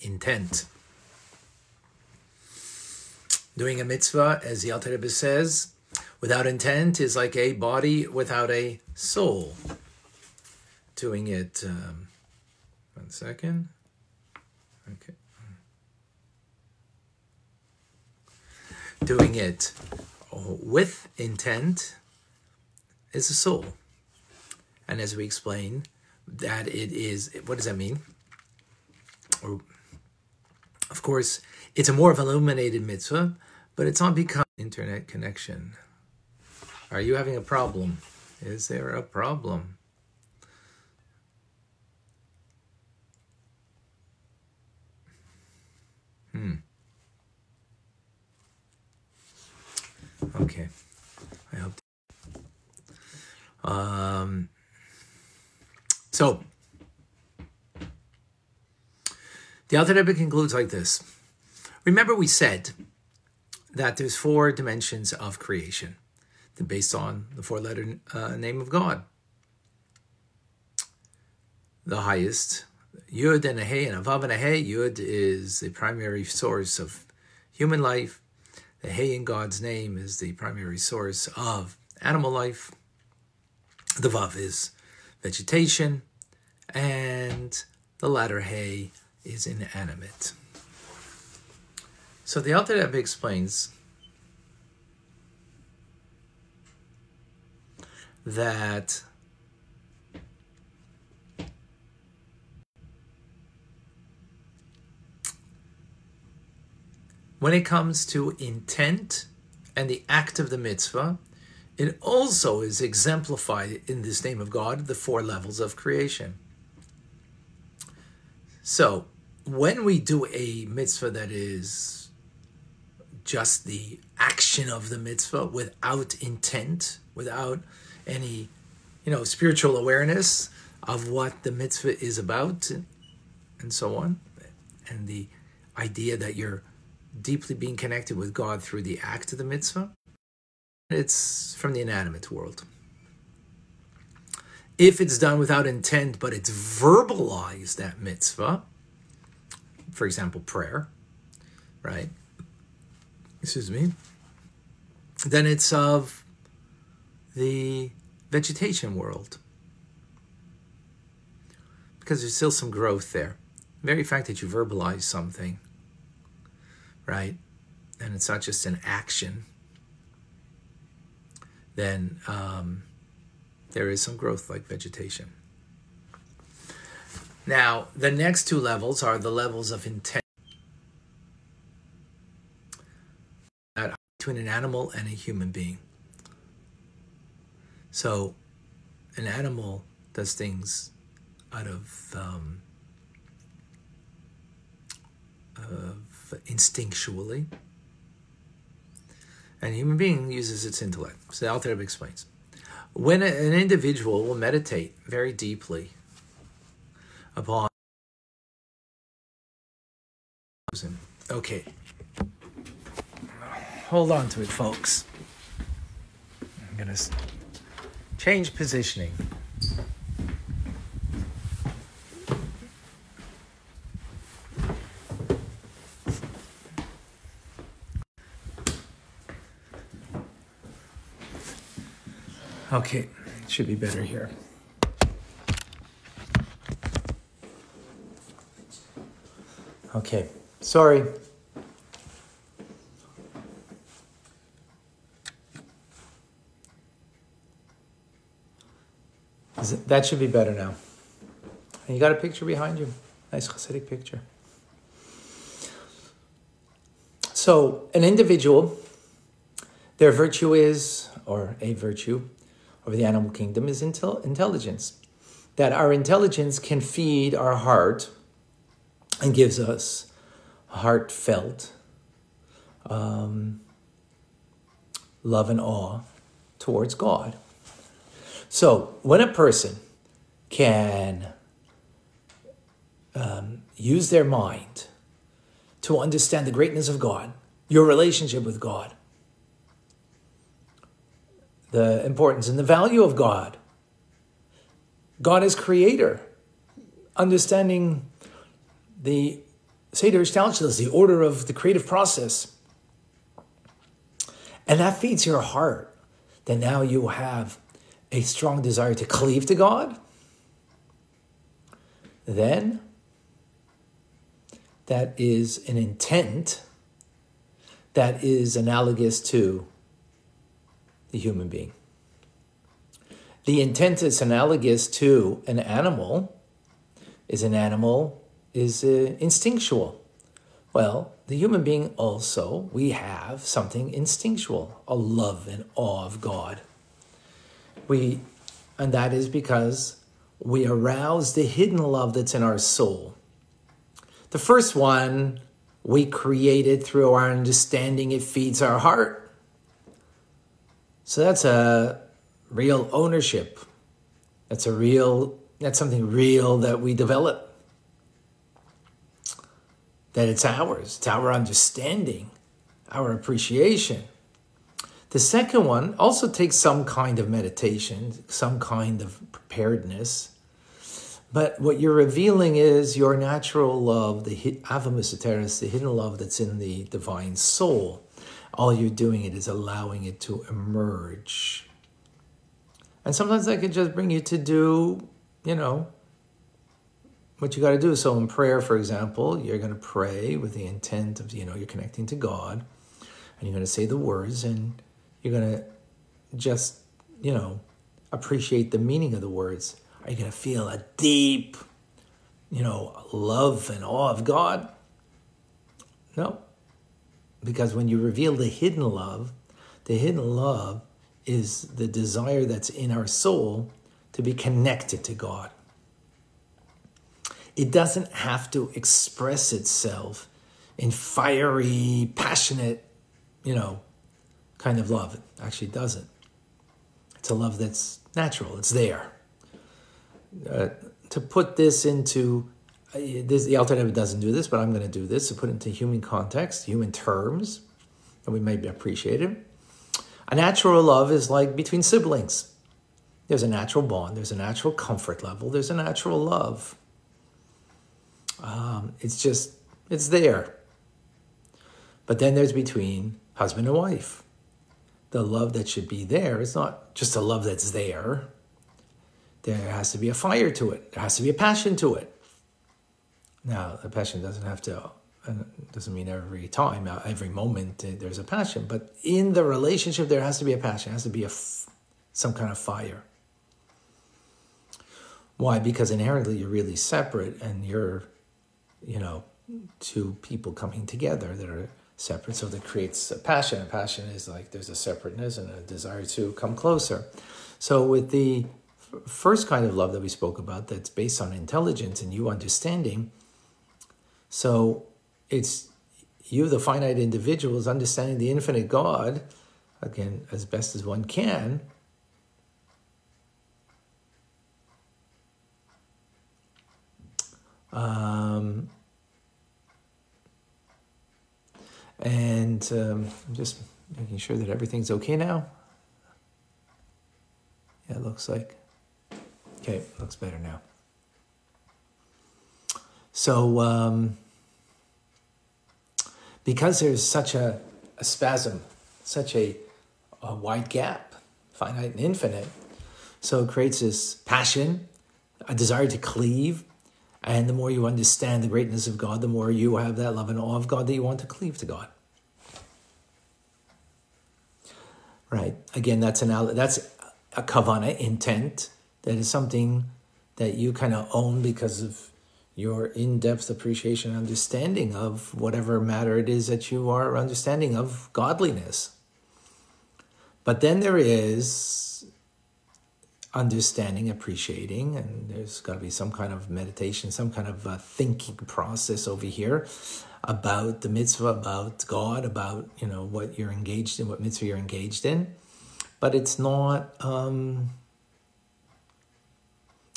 intent. Doing a mitzvah, as the Alter Rebbe says, without intent is like a body without a soul. Doing it, um, one second. Okay. Doing it with intent is a soul. And as we explain, that it is, what does that mean? Of course, it's a more of illuminated mitzvah, but it's not become internet connection. Are you having a problem? Is there a problem? Hmm. Okay. I hope. Um. So, the Alter Rebbe concludes like this. Remember, we said that there's four dimensions of creation, based on the four-letter uh, name of God. The highest, Yud and a Hey and a Vav and a Hey. Yud is the primary source of human life. The Hey in God's name is the primary source of animal life. The Vav is vegetation, and the latter Hey is inanimate. So the Alter Rebbe explains that when it comes to intent and the act of the mitzvah, it also is exemplified in this name of God, the four levels of creation. So, when we do a mitzvah that is just the action of the mitzvah without intent, without any, you know, spiritual awareness of what the mitzvah is about, and so on, and the idea that you're deeply being connected with God through the act of the mitzvah, it's from the inanimate world. If it's done without intent, but it's verbalized, that mitzvah, for example, prayer, right? Excuse me. Then it's of the vegetation world. Because there's still some growth there. The very fact that you verbalize something, right? And it's not just an action, then um, there is some growth like vegetation. Now, the next two levels are the levels of intent between an animal and a human being. So, an animal does things out of, um, of instinctually, and a human being uses its intellect. So, Alter explains. When an individual will meditate very deeply upon. Okay. Hold on to it, folks. I'm going to change positioning. Okay, should be better here. Okay, sorry. That should be better now. And you got a picture behind you. Nice Hasidic picture. So, an individual, their virtue is, or a virtue of the animal kingdom is intel- intelligence. That our intelligence can feed our heart and gives us heartfelt um, love and awe towards God. So when a person can um, use their mind to understand the greatness of God, your relationship with God, the importance and the value of God, God as creator, understanding the Seder Ishtalshel is the order of the creative process. And that feeds your heart. that now you have a strong desire to cleave to God. Then that is an intent that is analogous to the human being. The intent is analogous to an animal. Is an animal is uh, instinctual. Well, the human being also, we have something instinctual, a love and awe of God. We, and that is because we arouse the hidden love that's in our soul. The first one we created through our understanding, it feeds our heart. So that's a real ownership. That's a real, that's something real that we develop. That it's ours, it's our understanding, our appreciation. The second one also takes some kind of meditation, some kind of preparedness. But what you're revealing is your natural love, the ahavah mesuteres, the hidden love that's in the divine soul. All you're doing it is allowing it to emerge. And sometimes that can just bring you to do, you know, what you got to do. So in prayer, for example, you're going to pray with the intent of, you know, you're connecting to God and you're going to say the words and you're going to just, you know, appreciate the meaning of the words. Are you going to feel a deep, you know, love and awe of God? No. Because when you reveal the hidden love, the hidden love is the desire that's in our soul to be connected to God. It doesn't have to express itself in fiery, passionate, you know, kind of love. It actually doesn't. It's a love that's natural, it's there. Uh, to put this into uh, this, the Alter Rebbe doesn't do this, but I'm going to do this to put it into human context, human terms, and we may appreciate it. A natural love is like between siblings. There's a natural bond, there's a natural comfort level, there's a natural love. Um, it's just, it's there. But then there's between husband and wife. The love that should be there is not just a love that's there. There has to be a fire to it. There has to be a passion to it. Now, the passion doesn't have to and doesn't mean every time, uh, every moment uh, there's a passion, but in the relationship there has to be a passion, there has to be a some kind of fire. Why? Because inherently you're really separate, and you're, you know, two people coming together that are separate, so that creates a passion. A passion is like there's a separateness and a desire to come closer. So with the first kind of love that we spoke about, that's based on intelligence and you understanding. So it's you, the finite individual, is understanding the infinite God, again, as best as one can. Um, and um, I'm just making sure that everything's okay now. Yeah, it looks like. Okay, looks better now. So, um, because there's such a, a spasm, such a, a wide gap, finite and infinite, so it creates this passion, a desire to cleave. And the more you understand the greatness of God, the more you have that love and awe of God that you want to cleave to God. Right. Again, that's an that's a kavana intent. That is something that you kind of own because of your in depth appreciation and understanding of whatever matter it is that you are understanding of godliness. But then there is understanding, appreciating, and there's got to be some kind of meditation, some kind of uh, thinking process over here about the mitzvah, about God, about you know what you're engaged in, what mitzvah you're engaged in. But it's not. Um,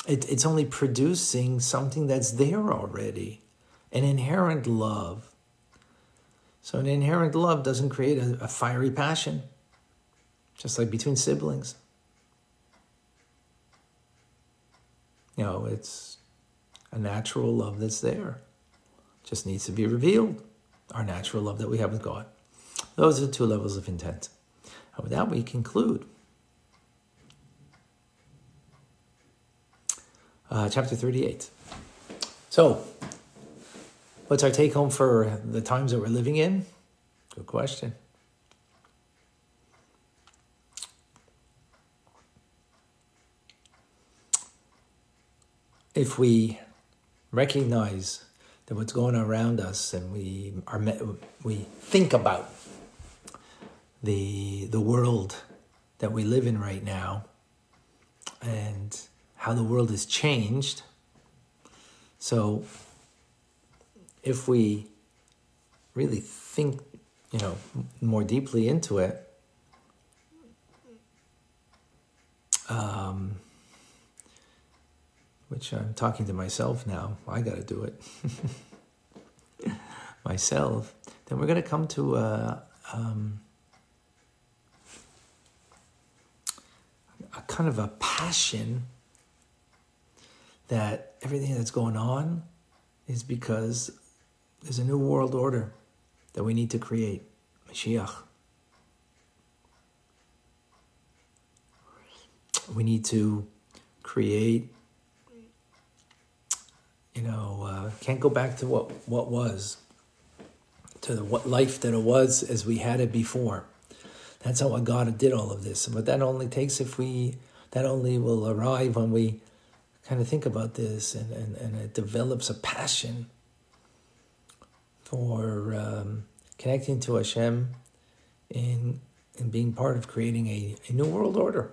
it, it's only producing something that's there already an inherent love. So, an inherent love doesn't create a, a fiery passion, just like between siblings. You know, it's a natural love that's there. just needs to be revealed. Our natural love that we have with God. Those are the two levels of intent. And with that, we conclude. Uh, chapter 38. So, what's our take home for the times that we're living in? Good question. If we recognize that what's going on around us and we are we think about the the world that we live in right now and how the world has changed. So if we really think you know more deeply into it um, which I'm talking to myself now. I got to do it myself. Then we're going to come to a, um, a kind of a passion that everything that's going on is because there's a new world order that we need to create. Mashiach. We need to create you know, uh, can't go back to what, what was, to the, what life that it was as we had it before. That's how God did all of this. But that only takes if we, that only will arrive when we kind of think about this and, and, and it develops a passion for um, connecting to Hashem in, in being part of creating a, a new world order,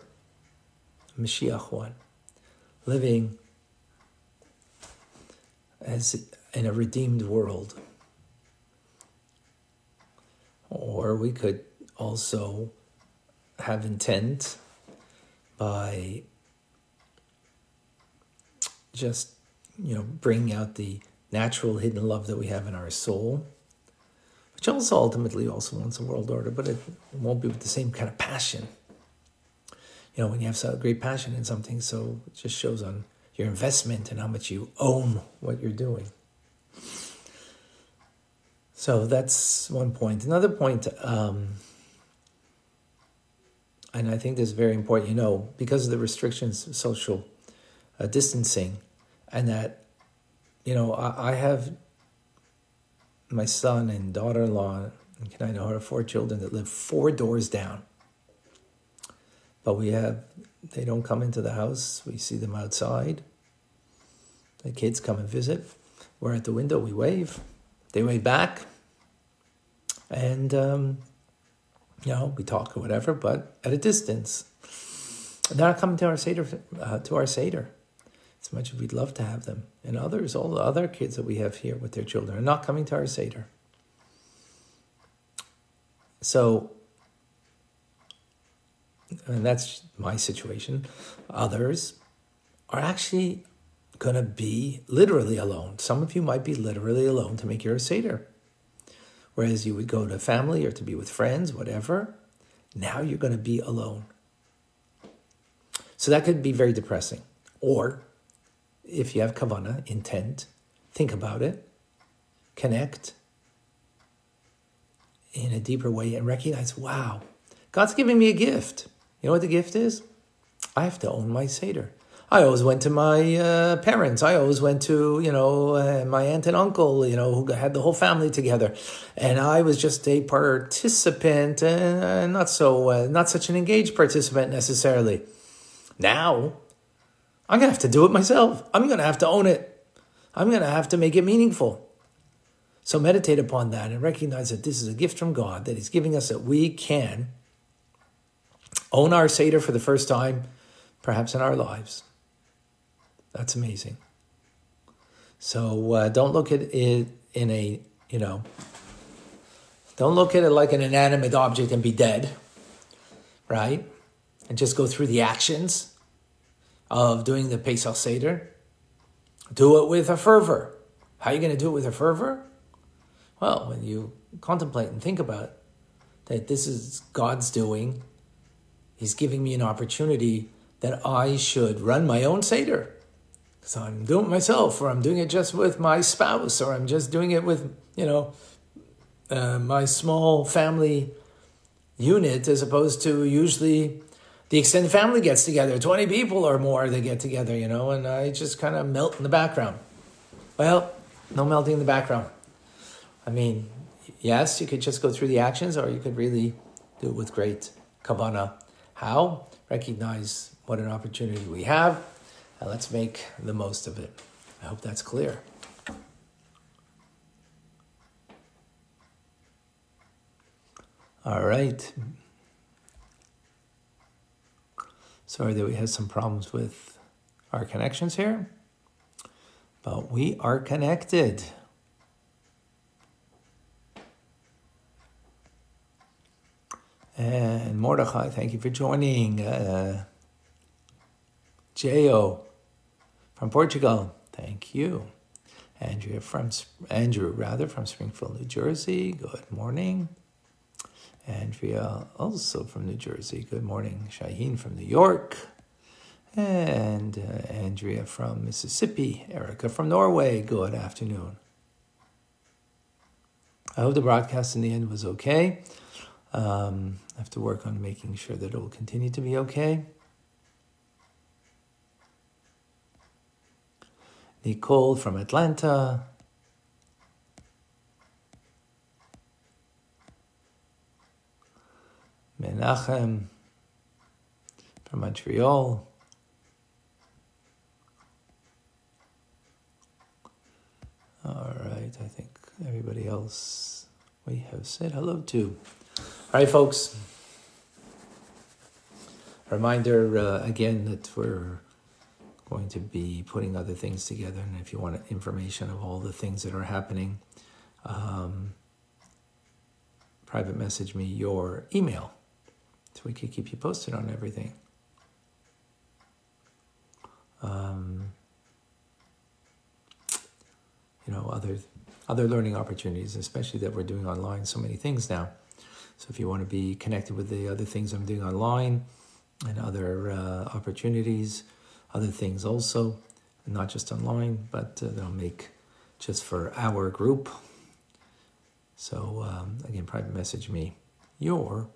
Mashiach one, living as in a redeemed world. Or we could also have intent by just, you know, bringing out the natural hidden love that we have in our soul, which also ultimately also wants a world order, but it won't be with the same kind of passion. You know, when you have such great passion in something, so it just shows on your investment and how much you own what you're doing. So that's one point. Another point, um, and I think this is very important, you know, because of the restrictions, social uh, distancing, and that, you know, I, I have my son and daughter in law, and can I know her four children that live four doors down. But we have they don't come into the house. We see them outside. The kids come and visit. We're at the window. We wave. They wave back. And, um, you know, we talk or whatever, but at a distance. They're not coming to our Seder, uh, to our Seder as much as we'd love to have them. And others, all the other kids that we have here with their children, are not coming to our Seder. So and that's my situation, others are actually going to be literally alone. Some of you might be literally alone to make your Seder. Whereas you would go to family or to be with friends, whatever, now you're going to be alone. So that could be very depressing. Or if you have kavana, intent, think about it, connect in a deeper way and recognize, wow, God's giving me a gift. You know what the gift is? I have to own my Seder. I always went to my uh, parents. I always went to, you know, uh, my aunt and uncle, you know, who had the whole family together. And I was just a participant and uh, not so, uh, not such an engaged participant necessarily. Now, I'm going to have to do it myself. I'm going to have to own it. I'm going to have to make it meaningful. So meditate upon that and recognize that this is a gift from God that He's giving us that we can own our Seder for the first time, perhaps in our lives. That's amazing. So uh, don't look at it in a, you know, don't look at it like an inanimate object and be dead, right? And just go through the actions of doing the Pesach Seder. Do it with a fervor. How are you going to do it with a fervor? Well, when you contemplate and think about it, that this is God's doing, He's giving me an opportunity that I should run my own Seder. because I'm doing it myself, or I'm doing it just with my spouse, or I'm just doing it with, you know, uh, my small family unit, as opposed to usually the extended family gets together, 20 people or more, they get together, you know, and I just kind of melt in the background. Well, no melting in the background. I mean, yes, you could just go through the actions, or you could really do it with great kavana. How? Recognize what an opportunity we have, and let's make the most of it. I hope that's clear. All right. Sorry that we had some problems with our connections here, but we are connected. And Mordechai, thank you for joining. Uh, Jo from Portugal, thank you. Andrea from Andrew rather from Springfield, New Jersey. Good morning. Andrea also from New Jersey. Good morning. Shaheen from New York. And uh, Andrea from Mississippi. Erica from Norway. Good afternoon. I hope the broadcast in the end was okay. Um, I have to work on making sure that it will continue to be okay. Nicole from Atlanta. Menachem from Montreal. All right, I think everybody else we have said hello to. All right, folks. Reminder uh, again that we're going to be putting other things together, and if you want information of all the things that are happening, um, private message me your email so we can keep you posted on everything. Um, you know, other other learning opportunities, especially that we're doing online so many things now. So if you want to be connected with the other things I'm doing online and other uh, opportunities, other things also, not just online, but uh, they'll make just for our group. So um, again, private message me your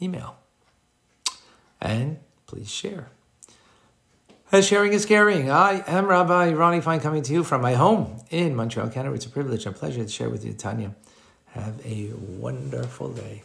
email and please share. As sharing is caring. I am Rabbi Ronnie Fine coming to you from my home in Montreal, Canada. It's a privilege and pleasure to share with you, Tanya. Have a wonderful day.